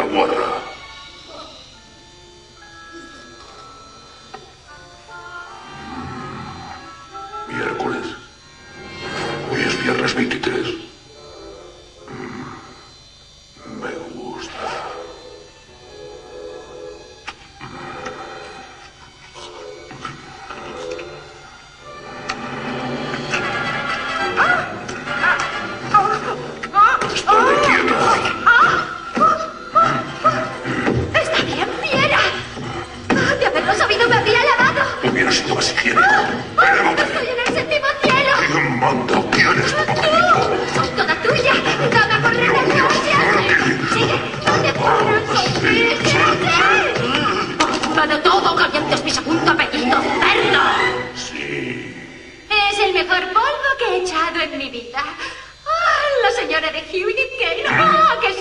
the water. De sabido me habría lavado. Hubiera sido más higiénico. Levántate. Estoy en el séptimo cielo. ¿Quién manda? ¿Quién es tu papelito? Soy toda tuya. Dame a correr al Sigue. No te paras, Sophie. Sigue. Dado todo, calientes mi segundo apellido, cerdo. Sí. Es el mejor polvo que he echado en mi vida. Ah, la señora de Hewlett Kane. ¡Ah, que suena bien!